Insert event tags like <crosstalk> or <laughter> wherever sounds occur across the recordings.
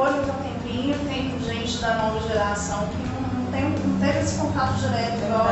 Folha tem um tempinho, tem gente da nova geração que não, não, tem, não teve esse contato direto igual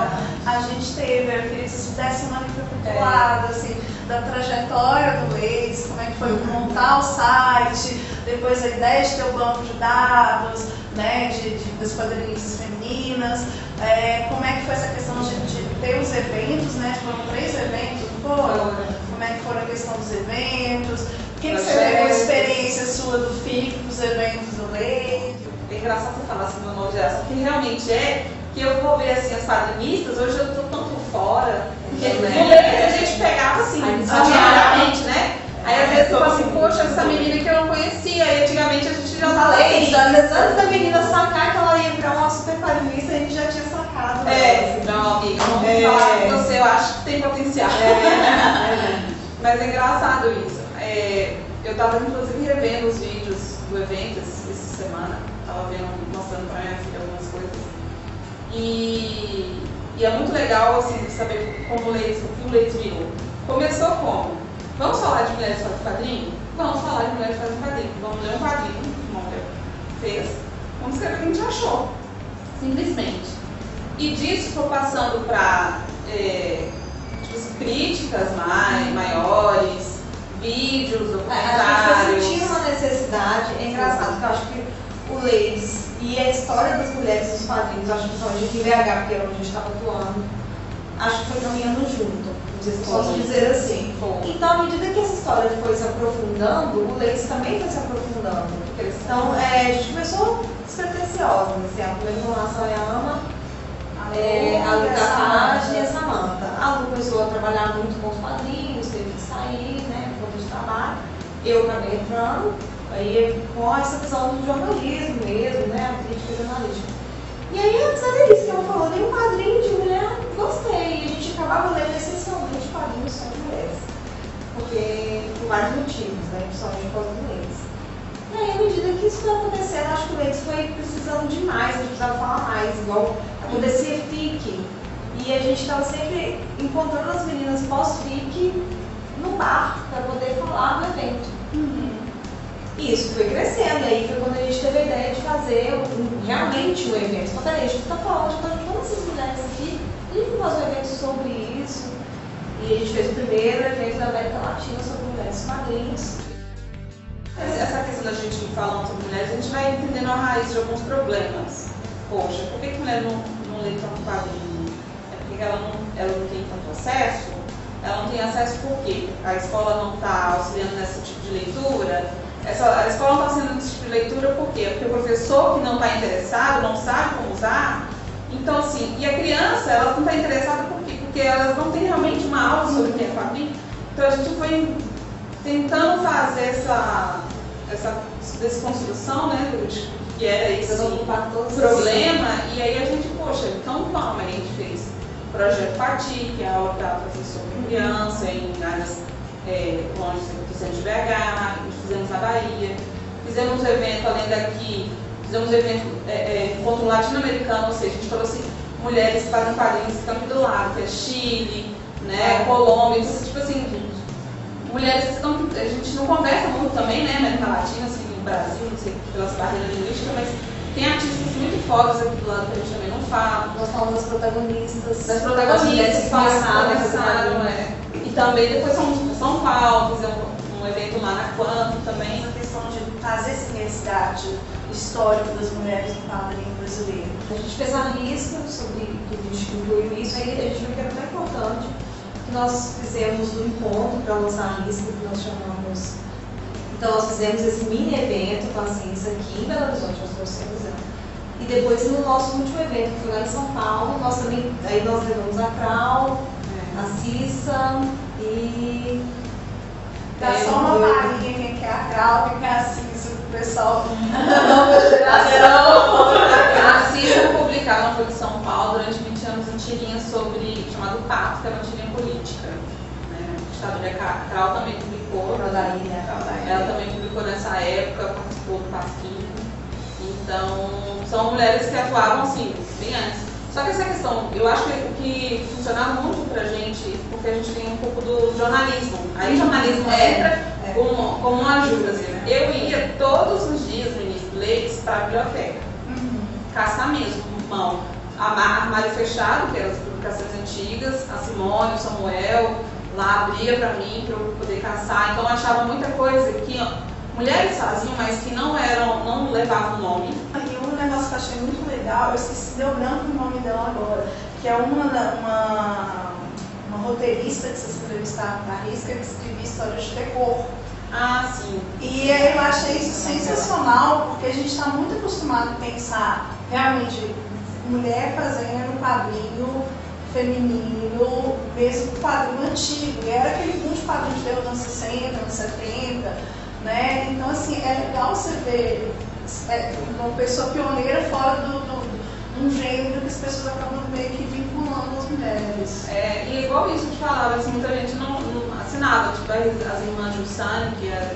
a gente teve. Eu queria que vocês fizessem uma recapitulada, é. assim, da trajetória do Leis, como é que foi montar o site, depois a ideia de ter o banco de dados, né, de, de das quadrinistas femininas, é, como é que foi essa questão de, de, ter os eventos, né? Foram três eventos, foram? Como é que foi a questão dos eventos? O que, que você vê a experiência sua do FIC, dos eventos do Leite? É engraçado você falar assim do nome geração, que realmente é que eu vou ver assim as quadrinistas, hoje eu estou tanto fora, porque no Leite a gente pegava assim, diariamente, né? Aí às vezes eu falo assim, poxa, essa menina que eu não conhecia, e antigamente a gente já falei, antes da menina sacar que ela ia virar uma super quadrinista, a gente já tinha sacado. É, não, amiga, vamos é. falar com você, eu acho que tem potencial. É. <laughs> Mas é engraçado isso. É, eu estava inclusive revendo os vídeos do evento essa semana, estava vendo, mostrando para minha filha algumas coisas. E, e, é muito legal assim, saber como o Leite, o que o Leite virou. Começou como? Vamos falar de mulheres fazem quadrinho? Vamos falar de mulheres fazem quadrinho. Vamos ler um quadrinho que uma mulher fez. Vamos escrever o que a gente achou. Simplesmente. E disso foi passando para é, tipo, críticas mais, maiores, vídeos, documentários. É, foi sentindo uma necessidade. É engraçado que eu acho que o Leis e a história das mulheres dos quadrinhos, acho que aqui em BH, porque é onde a gente estava atuando, acho que foi caminhando junto posso dizer assim. Então, à medida que essa história foi se aprofundando, o Leite também foi se aprofundando. Então, é, a gente começou despretensiosa, assim, a primeira informação é a Ama, é, a Luca Page e a Samanta. A Lu começou a trabalhar muito com os padrinhos, teve que sair, né, por conta de trabalho. Eu acabei entrando, aí com essa visão do jornalismo mesmo, né, a crítica jornalística. E aí, antes da delícia que ela falou, tem um quadrinho de mulher, gostei. E a gente acabava lendo essencialmente quadrinhos só de mulheres. Porque, por vários motivos, né? Principalmente por causa do Leis. E aí, à medida que isso foi acontecendo, acho que o Leis foi precisando de mais, a gente precisava falar mais. Igual acontecia FIC. E a gente estava sempre encontrando as meninas pós-FIC no bar para poder falar no evento. Uhum. E isso foi crescendo, aí foi quando a gente teve a ideia de fazer um, realmente um evento. Então, peraí, a gente está falando de todas essas mulheres aqui, a gente fazer um evento sobre isso. E a gente fez o primeiro evento da América Latina sobre mulheres quadrinhos. Essa questão da gente falando sobre mulheres, a gente vai entendendo a raiz de alguns problemas. Poxa, por que, que mulher não, não lê tanto quadrinho? É porque ela não, ela não tem tanto acesso? Ela não tem acesso por quê? A escola não está auxiliando nesse tipo de leitura? Essa, a escola não está sendo esse tipo de leitura por quê? Porque o professor que não está interessado, não sabe como usar. Então, assim, e a criança, ela não está interessada por quê? Porque ela não tem realmente uma aula sobre o que é família. Então, a gente foi tentando fazer essa, essa desconstrução, né, que era esse problema, e aí a gente, poxa, então vamos, a gente fez projeto Pati, que é a aula para professor de criança, em áreas é, longe do centro de BH, fizemos na Bahia, fizemos um evento além daqui, fizemos um evento é, é, encontro latino-americano, ou seja, a gente trouxe mulheres que fazem quadrinhos que estão aqui do lado, que é Chile, né, Colômbia, então, tipo assim, mulheres que estão. A gente não conversa muito também, né, América Latina, assim, no Brasil, não sei pelas barreiras linguísticas, mas tem artistas muito fodas aqui do lado que a gente também não fala. Nós falamos das protagonistas. Das protagonistas que começaram, é. E também depois São, São Paulo, fizemos um evento lá na Quanto também. Essa questão de fazer esse resgate histórico das mulheres no quadrinho brasileiro. A gente fez a lista sobre que a gente incluiu isso, aí a gente viu que era tão importante que nós fizemos um encontro para lançar a lista que nós chamamos. Então nós fizemos esse mini evento com a ciência aqui em Belo Horizonte, nós trouxemos ela. E depois no nosso último evento, que foi lá em São Paulo, nós também, aí nós levamos a Crau, a Cissa e Dá só uma palhinha quem é a Crau, quem é a Cissa, o pessoal da nova geração. A Cissa publicava na Folha de São Paulo durante 20 anos um tirinha sobre, chamado Pato, que era uma tirinha política. Né? De Crau também publicou. Ela também publicou nessa época, participou do Pasquinho. Então, são mulheres que atuavam assim, bem antes. Só que essa questão, eu acho que o que funcionava muito pra gente, porque a gente tem um pouco do jornalismo. Aí o jornalismo entra como, como uma ajuda. Assim. Eu ia todos os dias no início do leites para a biblioteca. Uhum. Caçar mesmo, mão. Armário fechado, que eram as publicações antigas, a Simone, o Samuel, lá abria para mim para eu poder caçar. Então eu achava muita coisa que mulheres faziam, mas que não eram, não levavam nome. Aqui um negócio que eu achei muito legal, eu esqueci, deu branco o nome dela agora, que é uma, uma, uma roteirista que vocês entrevistaram na risca que escrevia histórias de terror. Ah, sim. E eu achei isso sensacional, porque a gente está muito acostumado a pensar realmente mulher fazendo quadrinho feminino, mesmo quadrinho antigo. E era aquele boom de quadrinhos de anos 60, anos 70, né? Então, assim, é legal você ver é, uma pessoa pioneira fora do, do, de um gênero que as pessoas acabam meio que vinculando as mulheres. É, e igual isso que falava, assim, muita gente não, não assinava, tipo as irmãs Jussani, que é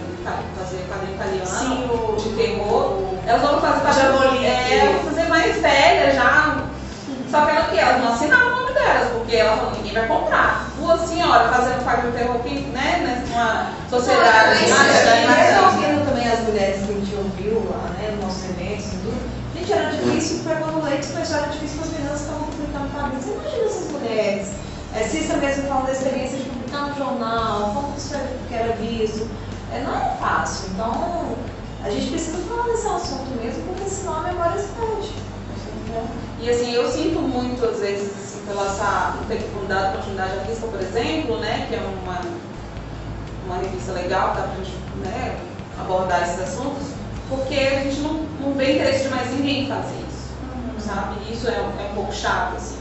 fazer quadrinho italiano, Sim, o, de terror, o, elas vão fazer quadrinho, é, fazer mais velha já, só que ela que elas não assinavam porque ela falou, ninguém vai comprar. Duas senhoras fazendo quadrinho terror aqui, né, numa sociedade Mas, mais mesmo animação. ouvindo também as mulheres que a gente ouviu lá, né, nos nossos eventos e tudo, gente, era difícil, o Leite começou, era difícil para as meninas que estavam publicando quadrinhos. Você imagina essas mulheres? É, Cissa mesmo falando da experiência de publicar no jornal, como isso era, que era visto. É, não é fácil. Então, a gente precisa falar desse assunto mesmo, porque senão a memória se perde. Né? E assim, eu sinto muito, às vezes, pela essa, dado continuidade à por exemplo, né, que é uma, uma revista legal, dá pra gente né, abordar esses assuntos, porque a gente não, não vê interesse de mais ninguém fazer isso, Uhum. sabe? Isso é, é um pouco chato, assim.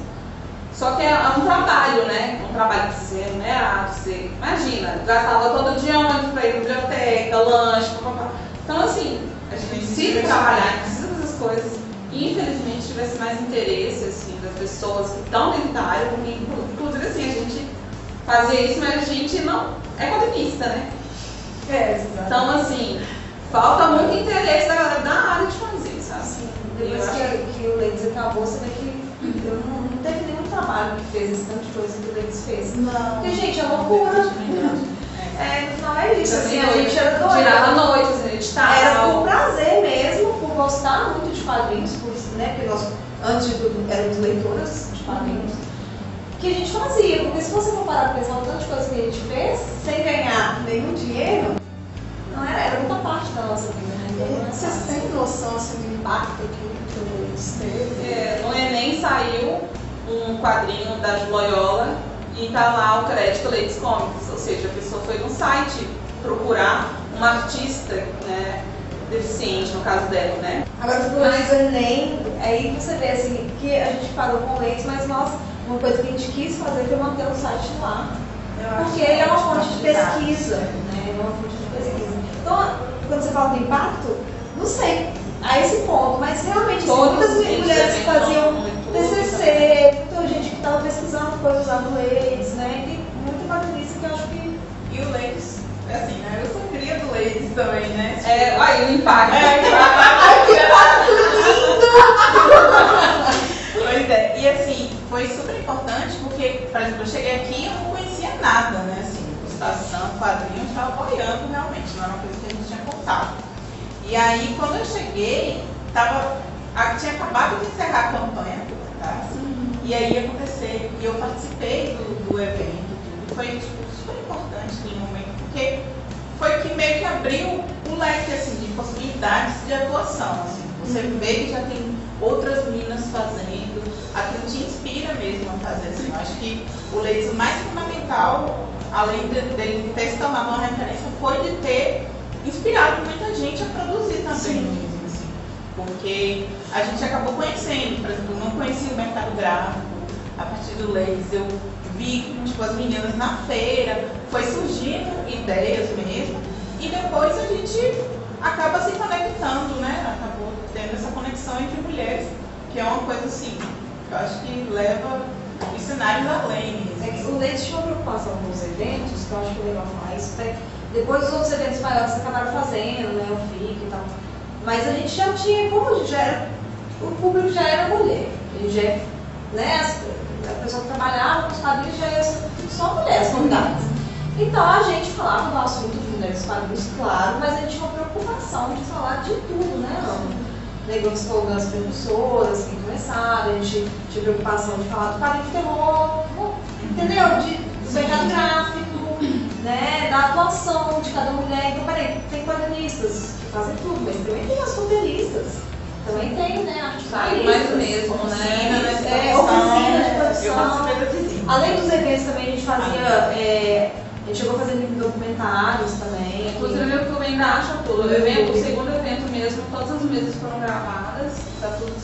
Só que é, é um trabalho, né? Um trabalho que precisa ser remunerado, imagina, gastava todo dia ônibus para ir para biblioteca, lanche, papapá. Então, assim, a gente precisa trabalhar, a precisa dessas coisas. E, infelizmente, tivesse mais interesse, assim, das pessoas que estão dentro da área, porque, inclusive, assim, a gente fazia isso, mas a gente não é quadrinista, né? É, Então, assim, falta muito interesse da galera da área de fazer, sabe? Assim, Eu depois que, que o Ledes acabou, você vê que eu não, não teve nenhum trabalho que fez esse tanto de coisa que o Ledes fez. Não. Porque, gente, é loucura. É, final é isso, assim, a gente era Tirava doida. noites, a gente tava. Era por prazer mesmo, de quadrinhos, por, né, porque nós, antes de tudo, éramos leitoras de quadrinhos, que a gente fazia. Porque se você for parar pra pensar o tanto de coisa que a gente fez, sem ganhar nenhum dinheiro, não era, era muita parte da nossa vida, né? Então, é Vocês têm noção assim, do impacto que o Luiz teve? É, no Enem saiu um quadrinho da Loyola e tá lá o crédito Leites Comics, ou seja, a pessoa foi no site procurar um artista né, deficiente, no caso dela, né? Agora, por exemplo, o Enem, aí você vê assim, que a gente parou com leite, mas nós, uma coisa que a gente quis fazer foi manter o site lá. Porque ele é uma fonte de pesquisa, né? Ele é uma fonte de pesquisa. Então, quando você fala do impacto, não sei a esse ponto, mas realmente assim, Todos muitas os mulheres que faziam TCC, muita gente que estava pesquisando coisas usando leis, né? E tem muita quadrinista que eu acho que E o Leis, assim, né? Eu sou cria do Leis também, né? É, aí o impacto. <laughs> Ai, que impacto Pois é, e assim, foi super importante porque, por exemplo, eu cheguei aqui e eu não conhecia nada, né? Assim, ilustração, quadrinhos, estava apoiando realmente, não era uma coisa que a gente tinha contato. E aí, quando eu cheguei, tava, tinha acabado de encerrar a campanha Catarse, e aí ia acontecer, e eu participei do, do evento, foi tipo, super importante naquele momento, porque foi que meio que abriu um leque assim, de possibilidades de atuação. Assim. Você vê que já tem outras minas fazendo, aquilo te inspira mesmo a fazer. Assim. Eu acho que o Leite mais fundamental, além de, dele ter se tornado uma referência, foi de ter inspirado muita gente a produzir também mesmo. Assim. Porque a gente acabou conhecendo, por exemplo, eu não conhecia o mercado gráfico, a partir do Leis eu vi tipo, as meninas na feira, foi surgindo ideias mesmo, e depois a gente acaba se conectando, né? Acabou tendo essa conexão entre mulheres, que é uma coisa assim, que eu acho que leva os cenários além. É o Leite tinha uma preocupação com os eventos, que eu acho que falar isso, até depois os outros eventos maiores acabaram fazendo, né, o FIC e tal. Mas a gente já tinha, como já era, o público já era mulher. A gente já, né, pessoa que trabalhava com os quadrinhos já era só mulheres convidadas. Então a gente falava do assunto de mulheres quadrinhos, claro, mas a gente tinha uma preocupação de falar de tudo, né, Ana? negociou das professoras que começaram, a gente tinha preocupação de falar do quadrinho de terror, entendeu? De, do mercado gráfico, né? Da atuação de cada mulher. Então, peraí, tem quadrinistas que fazem tudo, mas também tem as roteiristas. Também tem, né? Sabe, mais mesmo, né? Além dos eventos também a gente fazia. é, a gente chegou a fazer documentários também. Inclusive no YouTube ainda acha tudo. O evento, o segundo evento mesmo, todas as mesas foram gravadas, tá tudo.